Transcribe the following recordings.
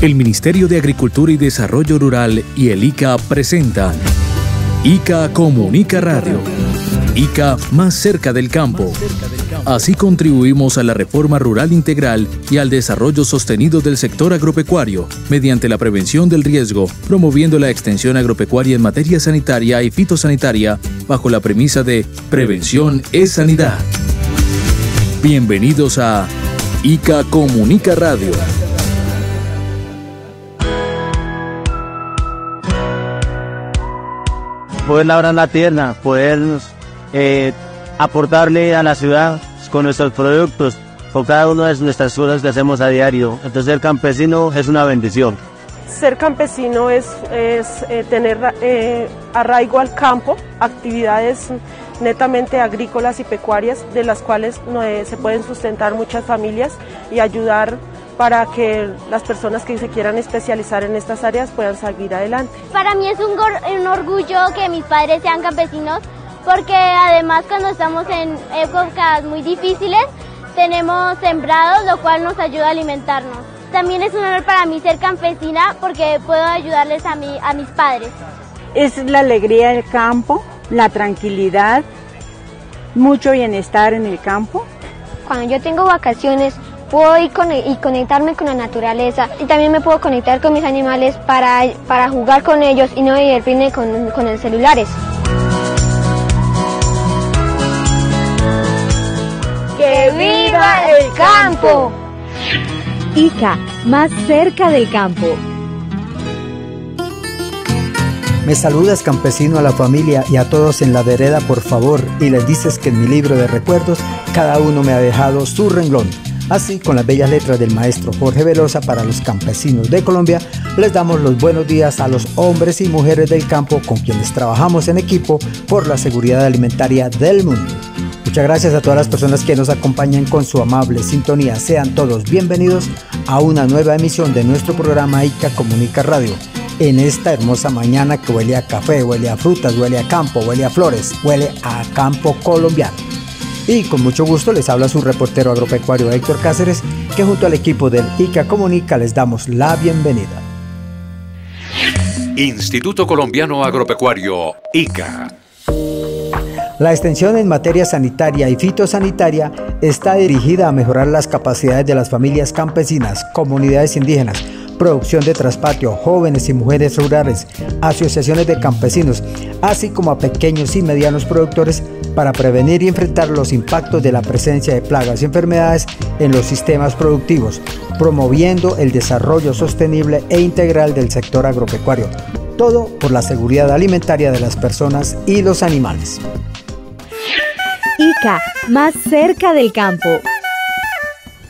El Ministerio de Agricultura y Desarrollo Rural y el ICA presentan ICA Comunica Radio. ICA más cerca del campo. Así contribuimos a la reforma rural integral y al desarrollo sostenido del sector agropecuario mediante la prevención del riesgo, promoviendo la extensión agropecuaria en materia sanitaria y fitosanitaria bajo la premisa de prevención es sanidad. Bienvenidos a ICA Comunica Radio. Poder labrar la tierra, poder eh, aportarle a la ciudad con nuestros productos, con cada una de nuestras cosas que hacemos a diario. Entonces ser campesino es una bendición. Ser campesino es, es eh, tener eh, arraigo al campo, actividades netamente agrícolas y pecuarias de las cuales se pueden sustentar muchas familias y ayudar para que las personas que se quieran especializar en estas áreas puedan seguir adelante. Para mí es un, un orgullo que mis padres sean campesinos porque además cuando estamos en épocas muy difíciles tenemos sembrados, lo cual nos ayuda a alimentarnos. También es un honor para mí ser campesina porque puedo ayudarles a, mi, a mis padres. Es la alegría del campo, la tranquilidad, mucho bienestar en el campo. Cuando yo tengo vacaciones puedo ir y conectarme con la naturaleza y también me puedo conectar con mis animales para, para jugar con ellos y no divertirme con, con el celulares. ¡Que viva el campo! ICA, más cerca del campo. Me saludas campesino a la familia y a todos en la vereda por favor y les dices que en mi libro de recuerdos cada uno me ha dejado su renglón Así, con las bellas letras del maestro Jorge Velosa para los campesinos de Colombia, les damos los buenos días a los hombres y mujeres del campo con quienes trabajamos en equipo por la seguridad alimentaria del mundo. Muchas gracias a todas las personas que nos acompañan con su amable sintonía. Sean todos bienvenidos a una nueva emisión de nuestro programa ICA Comunica Radio. En esta hermosa mañana que huele a café, huele a frutas, huele a campo, huele a flores, huele a campo colombiano. Y con mucho gusto les habla su reportero agropecuario Héctor Cáceres, que junto al equipo del ICA Comunica les damos la bienvenida. Instituto Colombiano Agropecuario, ICA. La extensión en materia sanitaria y fitosanitaria está dirigida a mejorar las capacidades de las familias campesinas, comunidades indígenas, producción de traspatio, jóvenes y mujeres rurales, asociaciones de campesinos, así como a pequeños y medianos productores para prevenir y enfrentar los impactos de la presencia de plagas y enfermedades en los sistemas productivos, promoviendo el desarrollo sostenible e integral del sector agropecuario, todo por la seguridad alimentaria de las personas y los animales. ICA, más cerca del campo.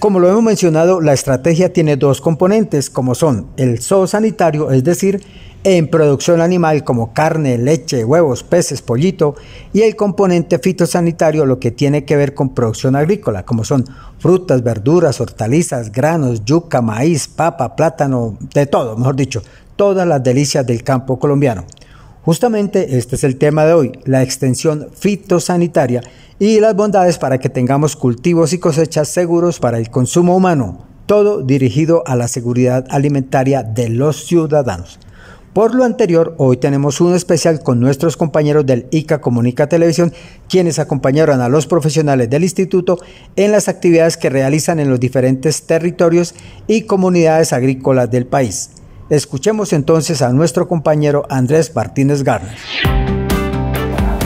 Como lo hemos mencionado, la estrategia tiene dos componentes, como son el zoosanitario, es decir, en producción animal como carne, leche, huevos, peces, pollito, y el componente fitosanitario, lo que tiene que ver con producción agrícola, como son frutas, verduras, hortalizas, granos, yuca, maíz, papa, plátano, de todo, mejor dicho, todas las delicias del campo colombiano. Justamente este es el tema de hoy, la extensión fitosanitaria y las bondades para que tengamos cultivos y cosechas seguros para el consumo humano, todo dirigido a la seguridad alimentaria de los ciudadanos. Por lo anterior, hoy tenemos un especial con nuestros compañeros del ICA Comunica Televisión, quienes acompañaron a los profesionales del instituto en las actividades que realizan en los diferentes territorios y comunidades agrícolas del país. Escuchemos entonces a nuestro compañero Andrés Martínez Garner.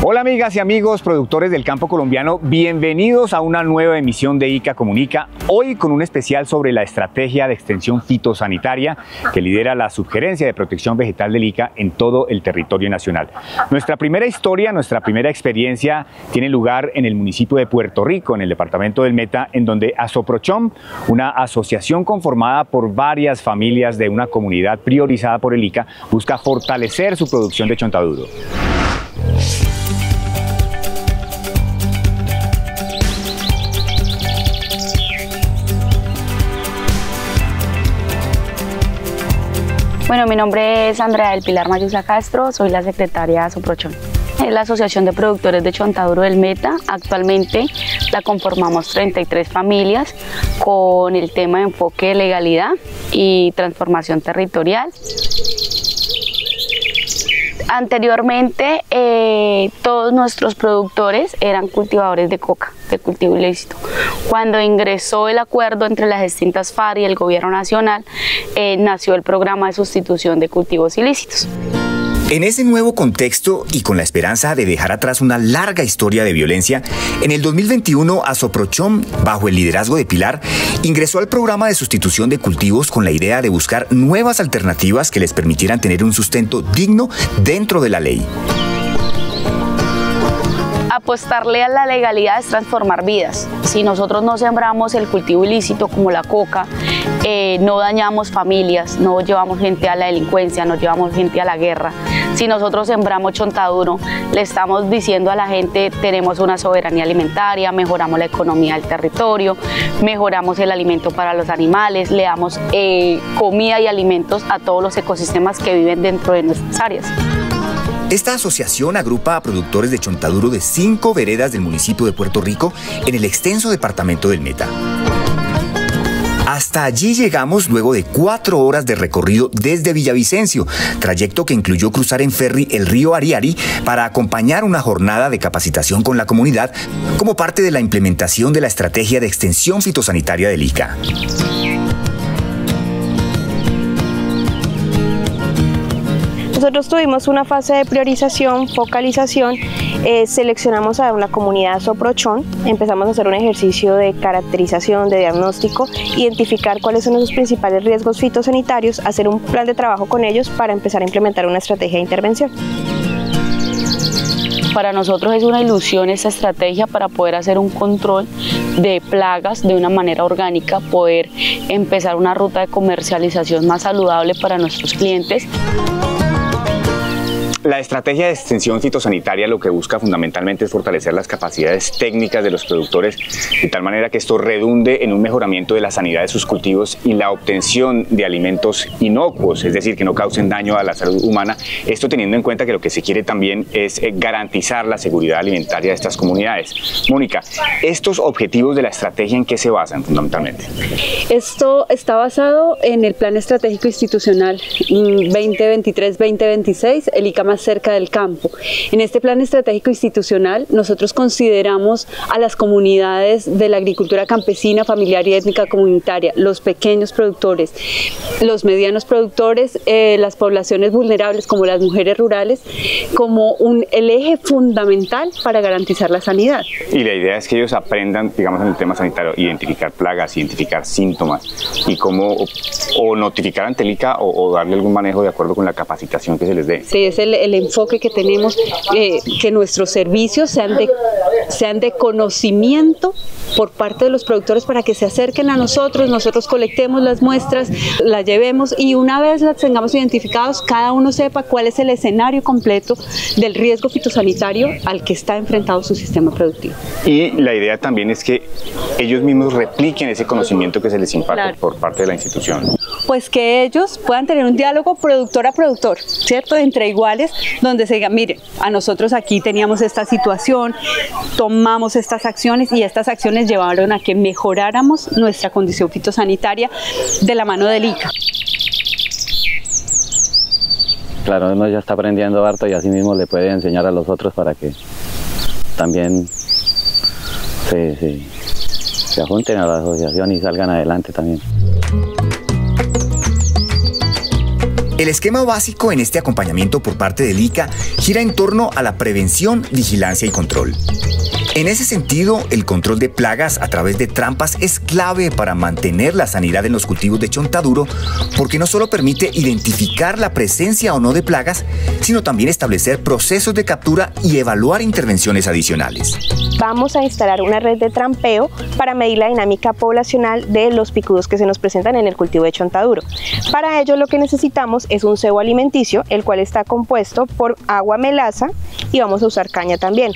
Hola amigas y amigos productores del campo colombiano, bienvenidos a una nueva emisión de ICA Comunica, hoy con un especial sobre la estrategia de extensión fitosanitaria que lidera la Subgerencia de Protección Vegetal del ICA en todo el territorio nacional. Nuestra primera historia, nuestra primera experiencia tiene lugar en el municipio de Puerto Rico, en el departamento del Meta, en donde Asoprochom, una asociación conformada por varias familias de una comunidad priorizada por el ICA, busca fortalecer su producción de chontaduro. Bueno, mi nombre es Andrea del Pilar Mayusa Castro, soy la secretaria de Soprochón. Es la Asociación de Productores de Chontaduro del Meta. Actualmente la conformamos 33 familias con el tema de enfoque de legalidad y transformación territorial. Anteriormente eh, todos nuestros productores eran cultivadores de coca, de cultivo ilícito. Cuando ingresó el acuerdo entre las distintas FARC y el gobierno nacional, eh, nació el programa de sustitución de cultivos ilícitos. En ese nuevo contexto y con la esperanza de dejar atrás una larga historia de violencia, en el 2021 Asoprochom, bajo el liderazgo de Pilar, ingresó al programa de sustitución de cultivos con la idea de buscar nuevas alternativas que les permitieran tener un sustento digno dentro de la ley apostarle a la legalidad es transformar vidas. Si nosotros no sembramos el cultivo ilícito como la coca, eh, no dañamos familias, no llevamos gente a la delincuencia, no llevamos gente a la guerra. Si nosotros sembramos chontaduro, le estamos diciendo a la gente tenemos una soberanía alimentaria, mejoramos la economía del territorio, mejoramos el alimento para los animales, le damos eh, comida y alimentos a todos los ecosistemas que viven dentro de nuestras áreas. Esta asociación agrupa a productores de chontaduro de cinco veredas del municipio de Puerto Rico en el extenso departamento del Meta. Hasta allí llegamos luego de cuatro horas de recorrido desde Villavicencio, trayecto que incluyó cruzar en ferry el río Ariari para acompañar una jornada de capacitación con la comunidad como parte de la implementación de la estrategia de extensión fitosanitaria del ICA. Nosotros tuvimos una fase de priorización, focalización, eh, seleccionamos a una comunidad soprochón, empezamos a hacer un ejercicio de caracterización, de diagnóstico, identificar cuáles son los principales riesgos fitosanitarios, hacer un plan de trabajo con ellos para empezar a implementar una estrategia de intervención. Para nosotros es una ilusión esta estrategia para poder hacer un control de plagas de una manera orgánica, poder empezar una ruta de comercialización más saludable para nuestros clientes. La estrategia de extensión fitosanitaria lo que busca fundamentalmente es fortalecer las capacidades técnicas de los productores de tal manera que esto redunde en un mejoramiento de la sanidad de sus cultivos y la obtención de alimentos inocuos, es decir, que no causen daño a la salud humana. Esto teniendo en cuenta que lo que se quiere también es eh, garantizar la seguridad alimentaria de estas comunidades. Mónica, ¿estos objetivos de la estrategia en qué se basan fundamentalmente? Esto está basado en el Plan Estratégico Institucional 2023-2026, el ICAMA cerca del campo. En este plan estratégico institucional nosotros consideramos a las comunidades de la agricultura campesina, familiar y étnica comunitaria, los pequeños productores, los medianos productores, eh, las poblaciones vulnerables como las mujeres rurales, como un, el eje fundamental para garantizar la sanidad. Y la idea es que ellos aprendan, digamos, en el tema sanitario, identificar plagas, identificar síntomas y cómo o, notificar ante el ICA o, darle algún manejo de acuerdo con la capacitación que se les dé. Sí, es el, el enfoque que tenemos, eh, que nuestros servicios sean de, sean de conocimiento por parte de los productores para que se acerquen a nosotros, nosotros colectemos las muestras, las llevemos y una vez las tengamos identificados, cada uno sepa cuál es el escenario completo del riesgo fitosanitario al que está enfrentado su sistema productivo. Y la idea también es que ellos mismos repliquen ese conocimiento que se les imparte por parte de la institución. Pues que ellos puedan tener un diálogo productor a productor, ¿cierto? Entre iguales, donde se diga, mire, a nosotros aquí teníamos esta situación, tomamos estas acciones y estas acciones llevaron a que mejoráramos nuestra condición fitosanitaria de la mano del ICA. Claro, uno ya está aprendiendo harto y así mismo le puede enseñar a los otros para que también se, se, se ajunten a la asociación y salgan adelante también. El esquema básico en este acompañamiento por parte del ICA gira en torno a la prevención, vigilancia y control. En ese sentido, el control de plagas a través de trampas es clave para mantener la sanidad en los cultivos de chontaduro, porque no solo permite identificar la presencia o no de plagas, sino también establecer procesos de captura y evaluar intervenciones adicionales. Vamos a instalar una red de trampeo para medir la dinámica poblacional de los picudos que se nos presentan en el cultivo de chontaduro. Para ello lo que necesitamos es un cebo alimenticio, el cual está compuesto por agua melaza y vamos a usar caña también.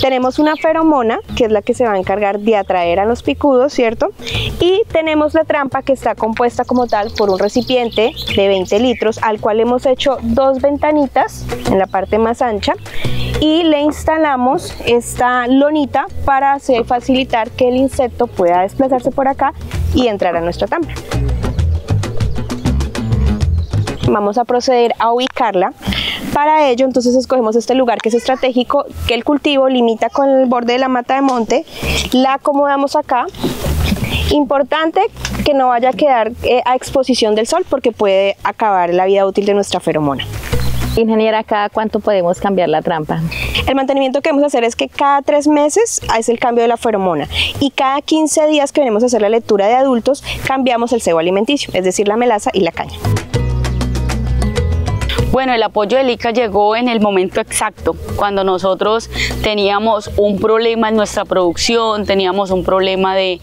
Tenemos una feromona, que es la que se va a encargar de atraer a los picudos, ¿cierto? Y tenemos la trampa que está compuesta como tal por un recipiente de 20 litros, al cual hemos hecho dos ventanitas en la parte más ancha y le instalamos esta lonita para facilitar que el insecto pueda desplazarse por acá y entrar a nuestra trampa. Vamos a proceder a ubicarla. Para ello, entonces escogemos este lugar que es estratégico, que el cultivo limita con el borde de la mata de monte. La acomodamos acá Importante que no vaya a quedar eh, a exposición del sol porque puede acabar la vida útil de nuestra feromona. Ingeniera, ¿cada cuánto podemos cambiar la trampa? El mantenimiento que vamos a hacer es que cada tres meses es el cambio de la feromona y cada 15 días que venimos a hacer la lectura de adultos cambiamos el cebo alimenticio, es decir, la melaza y la caña. Bueno, el apoyo del ICA llegó en el momento exacto, cuando nosotros teníamos un problema en nuestra producción, teníamos un problema de,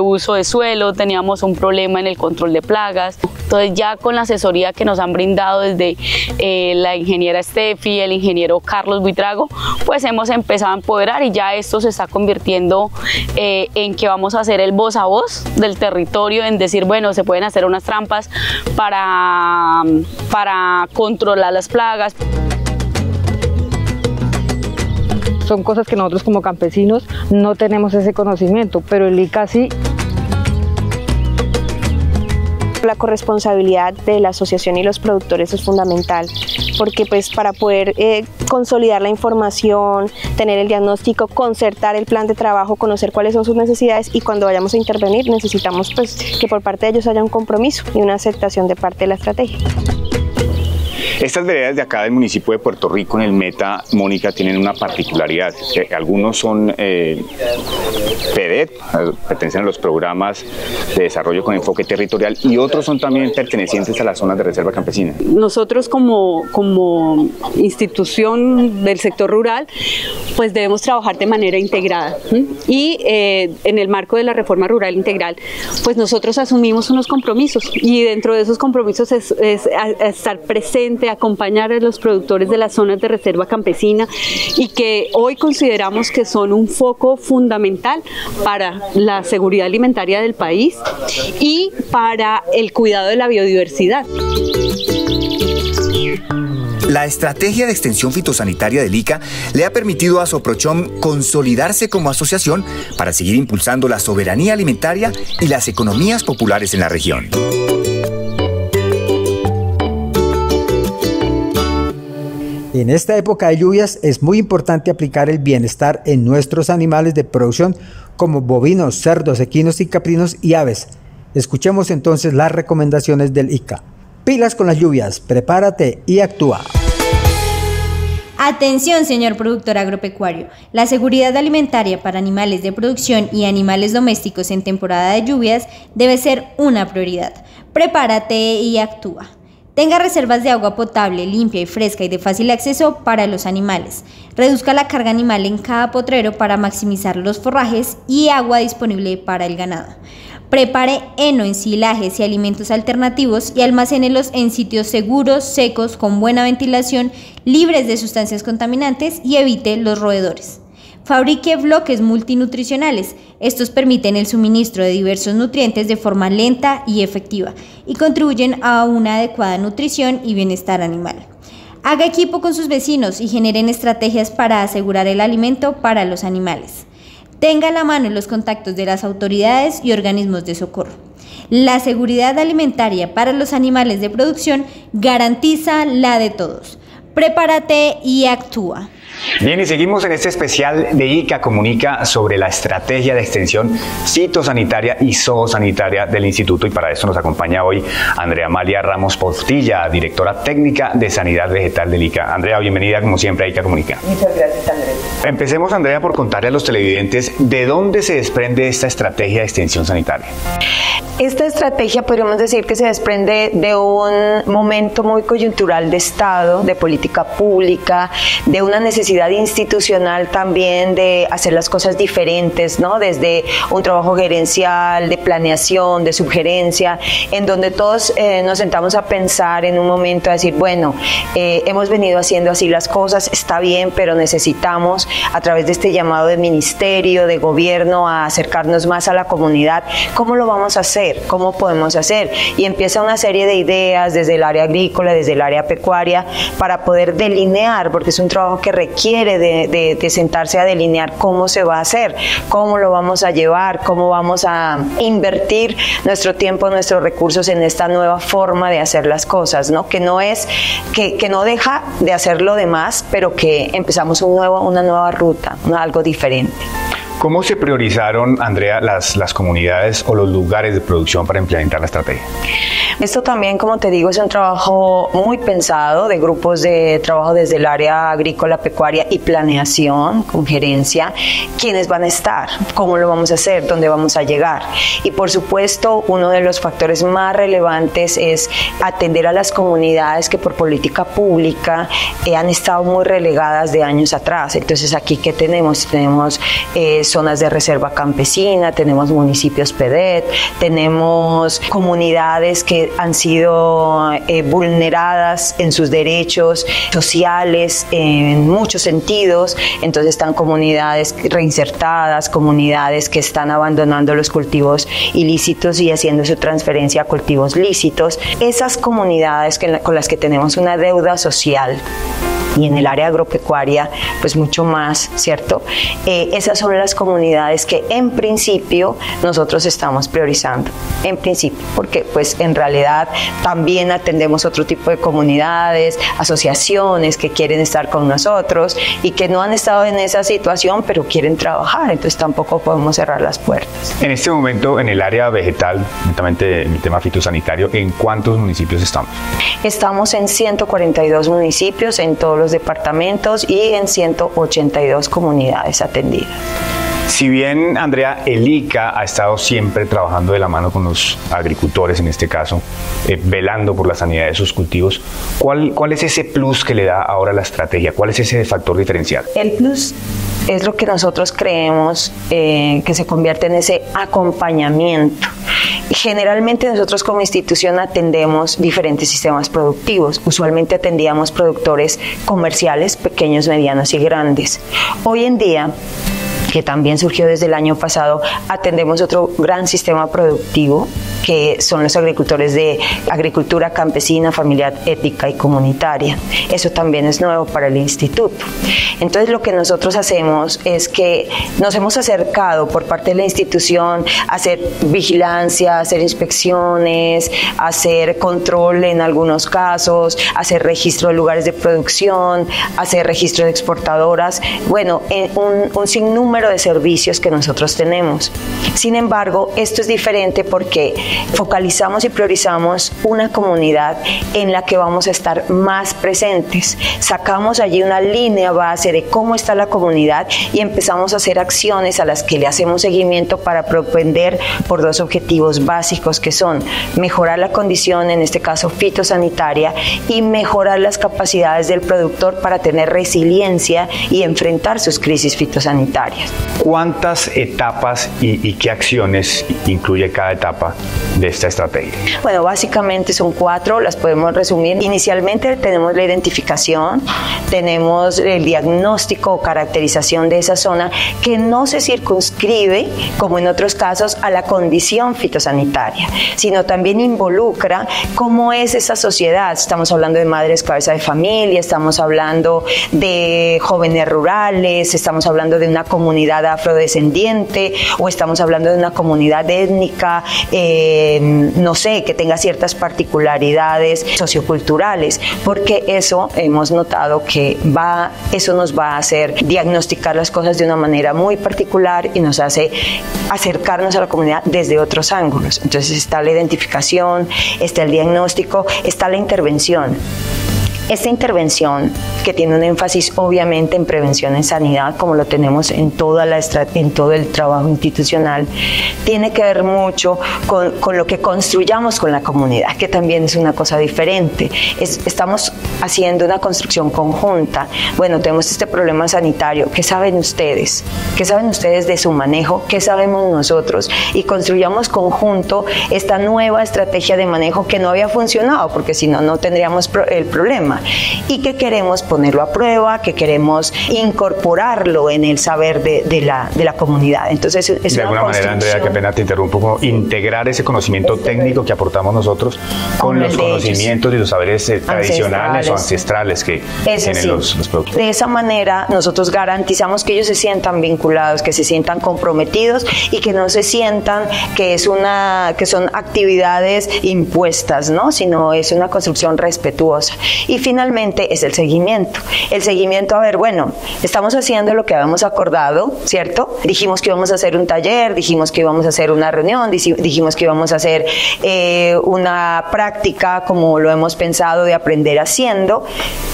uso de suelo, teníamos un problema en el control de plagas. Entonces ya con la asesoría que nos han brindado desde eh, la ingeniera Steffi, el ingeniero Carlos Buitrago, pues hemos empezado a empoderar y ya esto se está convirtiendo eh, en que vamos a hacer el voz a voz del territorio, en decir, bueno, se pueden hacer unas trampas para, para controlar controlar las plagas. Son cosas que nosotros como campesinos no tenemos ese conocimiento, pero el ICA sí la corresponsabilidad de la asociación y los productores es fundamental, porque pues para poder eh, consolidar la información, tener el diagnóstico, concertar el plan de trabajo, conocer cuáles son sus necesidades y cuando vayamos a intervenir necesitamos pues que por parte de ellos haya un compromiso y una aceptación de parte de la estrategia. Estas veredas de acá del municipio de Puerto Rico en el Meta, Mónica, tienen una particularidad. algunos son eh, PEDET, pertenecen a los programas de desarrollo con enfoque territorial y otros son también pertenecientes a las zonas de reserva campesina. Nosotros como, como institución del sector rural, pues debemos trabajar de manera integrada. Y eh, en el marco de la reforma rural integral, pues nosotros asumimos unos compromisos y dentro de esos compromisos es estar presente acompañar a los productores de las zonas de reserva campesina y que hoy consideramos que son un foco fundamental para la seguridad alimentaria del país y para el cuidado de la biodiversidad. La estrategia de extensión fitosanitaria del ICA le ha permitido a Soprochom consolidarse como asociación para seguir impulsando la soberanía alimentaria y las economías populares en la región. En esta época de lluvias es muy importante aplicar el bienestar en nuestros animales de producción como bovinos, cerdos, equinos y caprinos y aves. Escuchemos entonces las recomendaciones del ICA. Pilas con las lluvias, prepárate y actúa. Atención, señor productor agropecuario. La seguridad alimentaria para animales de producción y animales domésticos en temporada de lluvias debe ser una prioridad. Prepárate y actúa. Tenga reservas de agua potable, limpia y fresca y de fácil acceso para los animales. Reduzca la carga animal en cada potrero para maximizar los forrajes y agua disponible para el ganado. Prepare heno, ensilajes y alimentos alternativos y almacénelos en sitios seguros, secos, con buena ventilación, libres de sustancias contaminantes y evite los roedores. Fabrique bloques multinutricionales. Estos permiten el suministro de diversos nutrientes de forma lenta y efectiva y contribuyen a una adecuada nutrición y bienestar animal. Haga equipo con sus vecinos y generen estrategias para asegurar el alimento para los animales. Tenga a la mano los contactos de las autoridades y organismos de socorro. La seguridad alimentaria para los animales de producción garantiza la de todos. Prepárate y actúa. Bien, y seguimos en este especial de ICA Comunica sobre la estrategia de extensión fitosanitaria y zoosanitaria del instituto y para eso nos acompaña hoy Andrea Amalia Ramos Postilla, directora técnica de Sanidad Vegetal del ICA. Andrea, bienvenida como siempre a ICA Comunica. Muchas gracias, Andrea. Empecemos, Andrea, por contarle a los televidentes de dónde se desprende esta estrategia de extensión sanitaria. Esta estrategia podríamos decir que se desprende de un momento muy coyuntural de Estado, de política pública, de una necesidad institucional también de hacer las cosas diferentes, ¿no? Desde un trabajo gerencial, de planeación, de sugerencia, en donde todos eh, nos sentamos a pensar en un momento a decir, bueno, eh, hemos venido haciendo así las cosas, está bien, pero necesitamos a través de este llamado de ministerio, de gobierno, a acercarnos más a la comunidad. ¿Cómo lo vamos a hacer? ¿Cómo podemos hacer? Y empieza una serie de ideas desde el área agrícola, desde el área pecuaria, para poder delinear, porque es un trabajo que requiere requiere de, de sentarse a delinear cómo se va a hacer, cómo lo vamos a llevar, cómo vamos a invertir nuestro tiempo, nuestros recursos en esta nueva forma de hacer las cosas, ¿no? Que no es, que, que no deja de hacer lo demás, pero que empezamos un nuevo, una nueva ruta, algo diferente. ¿Cómo se priorizaron, Andrea, las, las comunidades o los lugares de producción para implementar la estrategia? Esto también, como te digo, es un trabajo muy pensado de grupos de trabajo desde el área agrícola, pecuaria y planeación con gerencia, quiénes van a estar, cómo lo vamos a hacer, dónde vamos a llegar. Y por supuesto, uno de los factores más relevantes es atender a las comunidades que por política pública eh, han estado muy relegadas de años atrás. Entonces, aquí, ¿qué tenemos? Tenemos... Eh, zonas de reserva campesina, tenemos municipios PEDET, tenemos comunidades que han sido eh, vulneradas en sus derechos sociales en muchos sentidos, entonces están comunidades reinsertadas, comunidades que están abandonando los cultivos ilícitos y haciendo su transferencia a cultivos lícitos. Esas comunidades con las que tenemos una deuda social y en el área agropecuaria pues mucho más, ¿cierto? Eh, esas son las comunidades que en principio nosotros estamos priorizando, en principio, porque pues en realidad también atendemos otro tipo de comunidades, asociaciones que quieren estar con nosotros y que no han estado en esa situación pero quieren trabajar, entonces tampoco podemos cerrar las puertas. En este momento en el área vegetal, netamente el tema fitosanitario, ¿en cuántos municipios estamos? Estamos en 142 municipios en todos los departamentos y en 182 comunidades atendidas. Si bien, Andrea, el ICA ha estado siempre trabajando de la mano con los agricultores, en este caso, eh, velando por la sanidad de sus cultivos, ¿cuál, ¿cuál es ese plus que le da ahora la estrategia? ¿Cuál es ese factor diferencial? El plus es lo que nosotros creemos eh, que se convierte en ese acompañamiento. Generalmente nosotros como institución atendemos diferentes sistemas productivos. Usualmente atendíamos productores comerciales, pequeños, medianos y grandes. Hoy en día que también surgió desde el año pasado, atendemos otro gran sistema productivo que son los agricultores de agricultura campesina, familiar, ética y comunitaria. Eso también es nuevo para el instituto. Entonces lo que nosotros hacemos es que nos hemos acercado por parte de la institución a hacer vigilancia, hacer inspecciones, hacer control en algunos casos, hacer registro de lugares de producción, hacer registro de exportadoras, bueno, un, un sinnúmero de servicios que nosotros tenemos. Sin embargo, esto es diferente porque focalizamos y priorizamos una comunidad en la que vamos a estar más presentes. Sacamos allí una línea base de cómo está la comunidad y empezamos a hacer acciones a las que le hacemos seguimiento para propender por dos objetivos básicos que son mejorar la condición, en este caso fitosanitaria, y mejorar las capacidades del productor para tener resiliencia y enfrentar sus crisis fitosanitarias. ¿Cuántas etapas y, y qué acciones incluye cada etapa de esta estrategia? Bueno, básicamente son cuatro, las podemos resumir. Inicialmente tenemos la identificación, tenemos el diagnóstico o caracterización de esa zona que no se circunscribe, como en otros casos, a la condición fitosanitaria, sino también involucra cómo es esa sociedad. Estamos hablando de madres cabeza de familia, estamos hablando de jóvenes rurales, estamos hablando de una comunidad afrodescendiente o estamos hablando de una comunidad étnica. Eh, no sé, que tenga ciertas particularidades socioculturales, porque eso hemos notado que va, eso nos va a hacer diagnosticar las cosas de una manera muy particular y nos hace acercarnos a la comunidad desde otros ángulos. Entonces está la identificación, está el diagnóstico, está la intervención. Esta intervención, que tiene un énfasis obviamente en prevención en sanidad, como lo tenemos en, toda la en todo el trabajo institucional, tiene que ver mucho con, con lo que construyamos con la comunidad, que también es una cosa diferente. estamos haciendo una construcción conjunta. Bueno, tenemos este problema sanitario. ¿Qué saben ustedes? ¿Qué saben ustedes de su manejo? ¿Qué sabemos nosotros? Y construyamos conjunto esta nueva estrategia de manejo que no había funcionado, porque si no, no tendríamos el problema. Tema y que queremos ponerlo a prueba, que queremos incorporarlo en el saber de, la, de la, comunidad. Entonces, es de alguna manera, Andrea, que pena te interrumpo, integrar ese conocimiento técnico que aportamos nosotros con, los conocimientos y los saberes eh, tradicionales o ancestrales que tienen los, los productos. De esa manera, nosotros garantizamos que ellos se sientan vinculados, que se sientan comprometidos y que no se sientan que es una que son actividades impuestas, ¿no? Sino es una construcción respetuosa. Y finalmente es el seguimiento. El seguimiento, a ver, bueno, estamos haciendo lo que habíamos acordado, ¿cierto? Dijimos que íbamos a hacer un taller, dijimos que íbamos a hacer una reunión, dijimos que íbamos a hacer eh, una práctica como lo hemos pensado de aprender haciendo.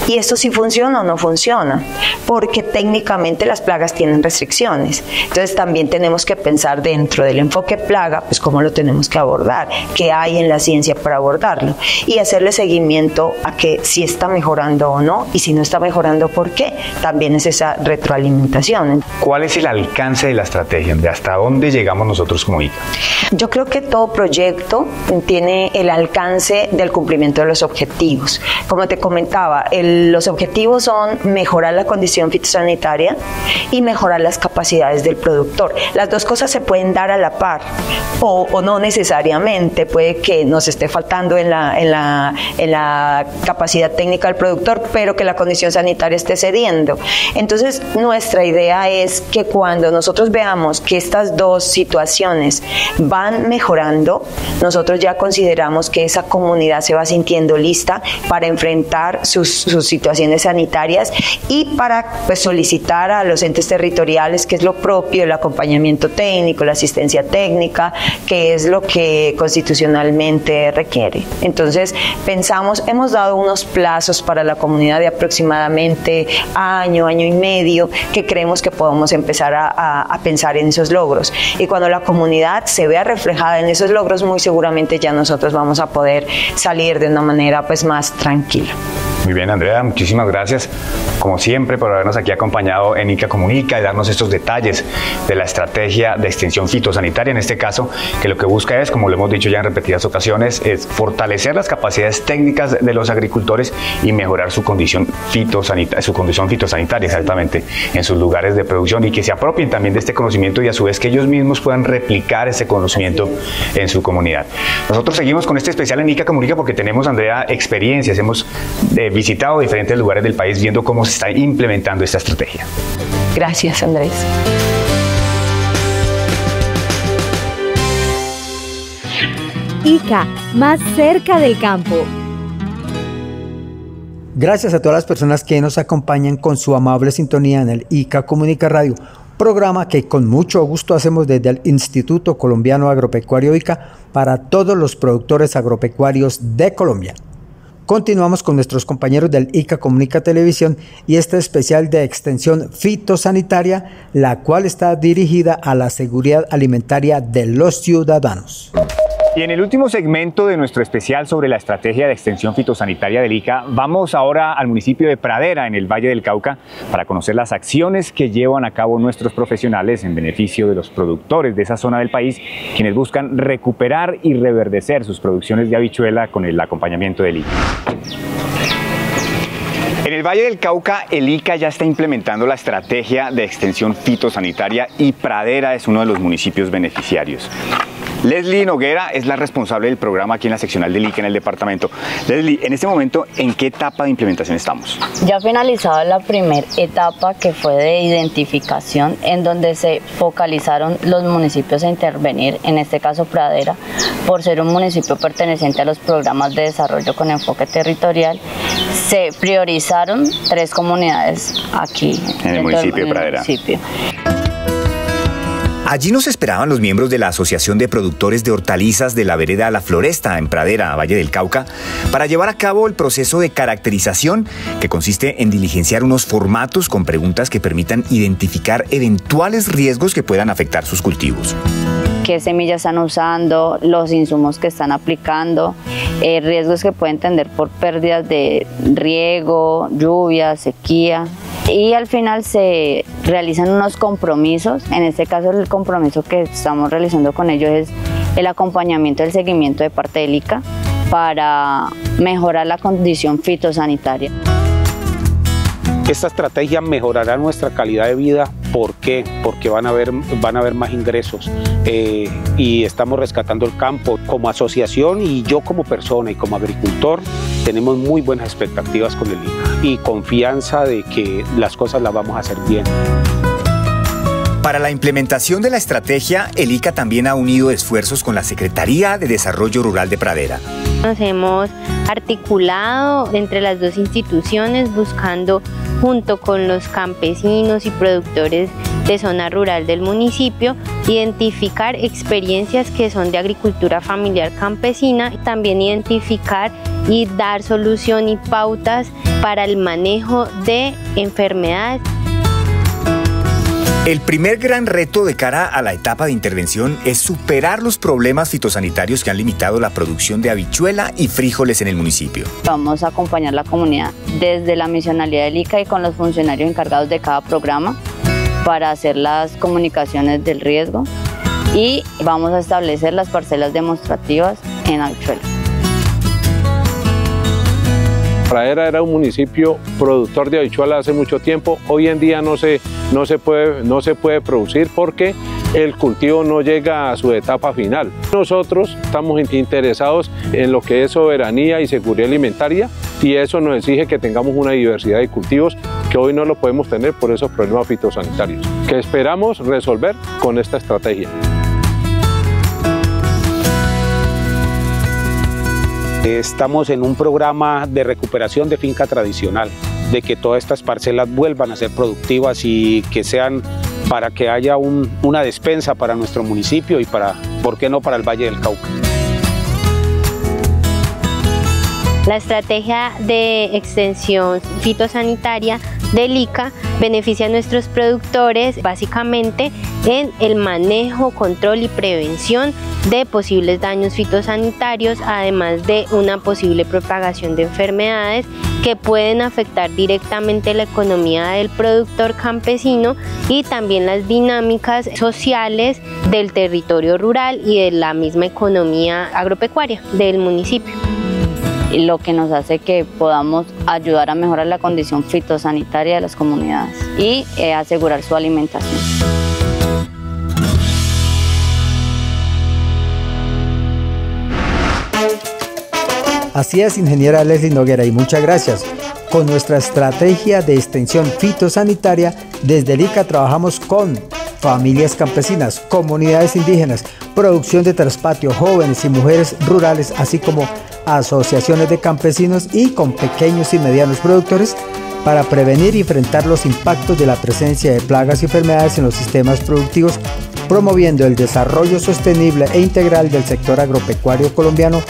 Y esto sí funciona o no funciona, porque técnicamente las plagas tienen restricciones. Entonces también tenemos que pensar dentro del enfoque plaga, pues cómo lo tenemos que abordar, qué hay en la ciencia para abordarlo y hacerle seguimiento a que si está mejorando o no y si no está mejorando, ¿por qué? También es esa retroalimentación. ¿Cuál es el alcance de la estrategia? ¿De hasta dónde llegamos nosotros como ICA? Yo creo que todo proyecto tiene el alcance del cumplimiento de los objetivos. Como te comentaba, los objetivos son mejorar la condición fitosanitaria y mejorar las capacidades del productor. Las dos cosas se pueden dar a la par o, o no necesariamente. Puede que nos esté faltando en la, en, la, en la capacidad técnica del productor, pero que la condición sanitaria esté cediendo. Entonces, nuestra idea es que cuando nosotros veamos que estas dos situaciones van mejorando, nosotros ya consideramos que esa comunidad se va sintiendo lista para enfrentar sus, sus situaciones sanitarias y para pues, solicitar a los entes territoriales, que es lo propio, el acompañamiento técnico, la asistencia técnica, que es lo que constitucionalmente requiere. Entonces, pensamos, hemos dado unos plazos para la comunidad de aproximadamente año, año y medio, que creemos que podemos empezar a, a pensar en esos logros. Y cuando la comunidad se vea reflejada en esos logros, muy seguramente ya nosotros vamos a poder salir de una manera pues más tranquila. Muy bien, Andrea, muchísimas gracias, como siempre, por habernos aquí acompañado en ICA Comunica y darnos estos detalles de la estrategia de extensión fitosanitaria, en este caso, que lo que busca es, como lo hemos dicho ya en repetidas ocasiones, es fortalecer las capacidades técnicas de los agricultores y mejorar su condición fitosanitaria, su condición fitosanitaria exactamente en sus lugares de producción y que se apropien también de este conocimiento y a su vez que ellos mismos puedan replicar ese conocimiento en su comunidad. Nosotros seguimos con este especial en ICA Comunica porque tenemos, Andrea, experiencias, hemos eh, visitado diferentes lugares del país viendo cómo se está implementando esta estrategia. Gracias, Andrés. ICA, más cerca del campo. Gracias a todas las personas que nos acompañan con su amable sintonía en el ICA Comunica Radio, programa que con mucho gusto hacemos desde el Instituto Colombiano Agropecuario ICA para todos los productores agropecuarios de Colombia. Continuamos con nuestros compañeros del ICA Comunica Televisión y este especial de extensión fitosanitaria, la cual está dirigida a la seguridad alimentaria de los ciudadanos. Y en el último segmento de nuestro especial sobre la estrategia de extensión fitosanitaria del ICA, vamos ahora al municipio de Pradera, en el Valle del Cauca, para conocer las acciones que llevan a cabo nuestros profesionales en beneficio de los productores de esa zona del país, quienes buscan recuperar y reverdecer sus producciones de habichuela con el acompañamiento del ICA. En el Valle del Cauca, el ICA ya está implementando la estrategia de extensión fitosanitaria y Pradera es uno de los municipios beneficiarios. Leslie Noguera es la responsable del programa aquí en la seccional del ICA en el departamento. Leslie, en este momento, ¿en qué etapa de implementación estamos? Ya finalizado la primera etapa que fue de identificación en donde se focalizaron los municipios a intervenir, en este caso Pradera, por ser un municipio perteneciente a los programas de desarrollo con enfoque territorial, se priorizaron tres comunidades aquí. En el municipio de Pradera. Municipio. Allí nos esperaban los miembros de la Asociación de Productores de Hortalizas de la Vereda La Floresta, en Pradera, Valle del Cauca, para llevar a cabo el proceso de caracterización, que consiste en diligenciar unos formatos con preguntas que permitan identificar eventuales riesgos que puedan afectar sus cultivos. Qué semillas están usando, los insumos que están aplicando, eh, riesgos que pueden tener por pérdidas de riego, lluvia, sequía. Y al final se realizan unos compromisos, en este caso el compromiso que estamos realizando con ellos es el acompañamiento, el seguimiento de parte del ICA, para mejorar la condición fitosanitaria. Esta estrategia mejorará nuestra calidad de vida. ¿Por qué? Porque van a haber, van a haber más ingresos eh, y estamos rescatando el campo. Como asociación y yo como persona y como agricultor tenemos muy buenas expectativas con el ICA y confianza de que las cosas las vamos a hacer bien. Para la implementación de la estrategia, el ICA también ha unido esfuerzos con la Secretaría de Desarrollo Rural de Pradera. Nos hemos articulado entre las dos instituciones buscando junto con los campesinos y productores de zona rural del municipio, identificar experiencias que son de agricultura familiar campesina, y también identificar y dar solución y pautas para el manejo de enfermedades. El primer gran reto de cara a la etapa de intervención es superar los problemas fitosanitarios que han limitado la producción de habichuela y frijoles en el municipio. Vamos a acompañar la comunidad desde la misionalidad del ICA y con los funcionarios encargados de cada programa para hacer las comunicaciones del riesgo y vamos a establecer las parcelas demostrativas en habichuela. Era un municipio productor de habichuela hace mucho tiempo. Hoy en día no se, no se, puede, no se puede producir porque el cultivo no llega a su etapa final. Nosotros estamos interesados en lo que es soberanía y seguridad alimentaria y eso nos exige que tengamos una diversidad de cultivos que hoy no lo podemos tener por esos problemas fitosanitarios, que esperamos resolver con esta estrategia. Estamos en un programa de recuperación de finca tradicional, de que todas estas parcelas vuelvan a ser productivas y que sean para que haya una despensa para nuestro municipio y para, ¿por qué no, para el Valle del Cauca? La estrategia de extensión fitosanitaria del ICA beneficia a nuestros productores básicamente en el manejo, control y prevención de posibles daños fitosanitarios, además de una posible propagación de enfermedades que pueden afectar directamente la economía del productor campesino y también las dinámicas sociales del territorio rural y de la misma economía agropecuaria del municipio lo que nos hace que podamos ayudar a mejorar la condición fitosanitaria de las comunidades y eh, asegurar su alimentación. Así es, ingeniera Leslie Noguera, y muchas gracias. Con nuestra estrategia de extensión fitosanitaria, desde el ICA trabajamos con familias campesinas, comunidades indígenas, producción de traspatio, jóvenes y mujeres rurales, así como asociaciones de campesinos y con pequeños y medianos productores para prevenir y enfrentar los impactos de la presencia de plagas y enfermedades en los sistemas productivos, promoviendo el desarrollo sostenible e integral del sector agropecuario colombiano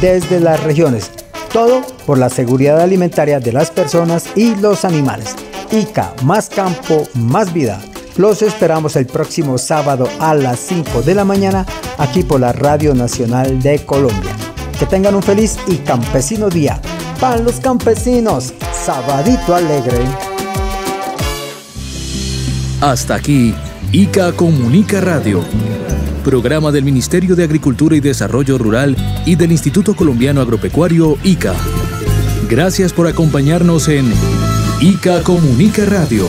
desde las regiones. Todo por la seguridad alimentaria de las personas y los animales. ICA, más campo, más vida. Los esperamos el próximo sábado a las 5 de la mañana aquí por la Radio Nacional de Colombia. Que tengan un feliz y campesino día. Para los campesinos, sabadito alegre. Hasta aquí, ICA Comunica Radio. Programa del Ministerio de Agricultura y Desarrollo Rural y del Instituto Colombiano Agropecuario ICA. Gracias por acompañarnos en ICA Comunica Radio.